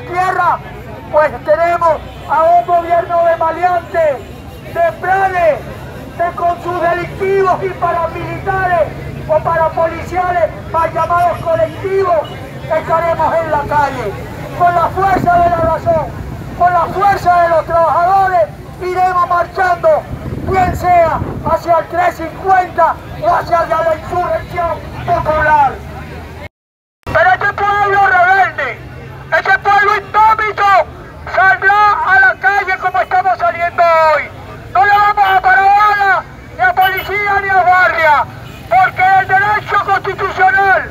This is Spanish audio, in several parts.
tierra, pues tenemos a un gobierno de maleantes, de planes, de con sus delictivos y paramilitares o parapoliciales mal llamados colectivos, estaremos en la calle, con la fuerza de la razón, con la fuerza de los trabajadores, iremos marchando, bien sea hacia el 350 o hacia la insurrección a policía ni a guardia, porque el derecho constitucional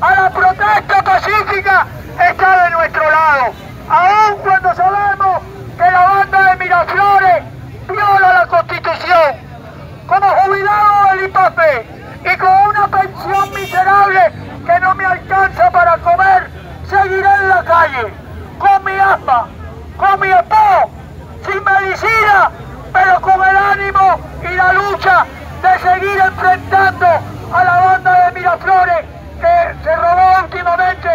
a la protesta pacífica está de nuestro lado. Aun cuando sabemos que la banda de Miraflores viola la constitución. Como jubilado del IPAPE y con una pensión miserable que no me alcanza para comer, seguiré en la calle, con mi asma, con mi esposo, sin medicina, pero con el ánimo y la lucha de seguir enfrentando a la banda de Miraflores que se robó últimamente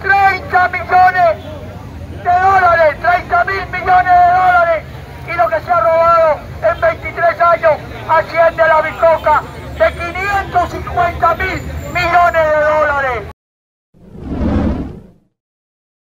30 millones de dólares, 30 mil millones de dólares y lo que se ha robado en 23 años asciende la bicoca de 550 mil millones